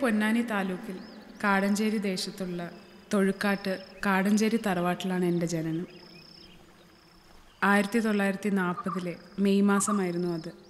പൊന്നാനി താലൂക്കിൽ കാടഞ്ചേരി ദേശത്തുള്ള തൊഴുക്കാട്ട് കാടഞ്ചേരി തറവാട്ടിലാണ് എന്റെ ജനനം. ആയിരത്തി തൊള്ളായിരത്തി നാൽപ്പതിലെ മെയ് മാസമായിരുന്നു അത്.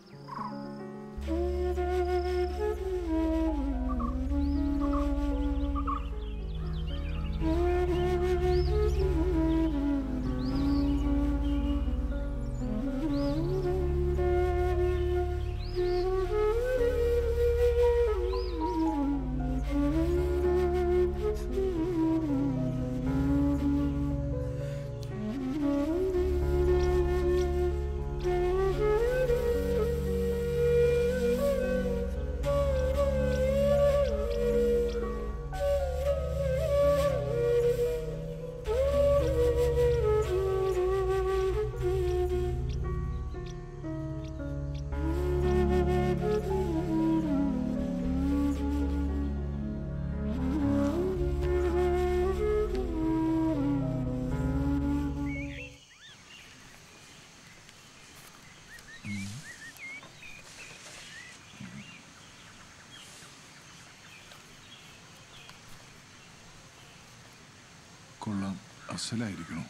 കൊള്ളാം. അസലായിരിക്കണോ?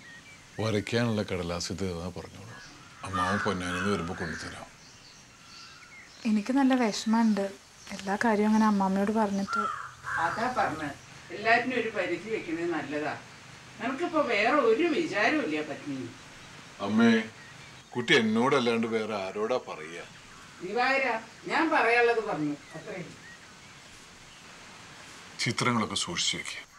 വരയ്ക്കാനുള്ള കടലാസ് തീർന്നാ പറഞ്ഞോളൂ. അമ്മാവ് പൊന്നാനിന്ന് വരുമ്പോൾ കൊണ്ടുതരാം. എനിക്ക് നല്ല വിഷമമുണ്ട്. എല്ലാ കാര്യവും അങ്ങനെ അമ്മാമ്മയോട് പറഞ്ഞിട്ട്. അതാ പറഞ്ഞ. എല്ലാറ്റിനും ഒരു പരിധി വെക്കുന്നത് നല്ലതാ. നിനക്കിപ്പോ വേറെ ഒരു വിചാരവും ഇല്ല പത്നി. അമ്മേ കുട്ടി എന്നോടല്ലാണ്ട് വേറെ ആരോടാ പറയുക ദിവാകര ഞാൻ പറയാനുള്ളത് പറഞ്ഞു. അത്രയും ചിത്രങ്ങളൊക്കെ സൂക്ഷിച്ചു വെക്കുക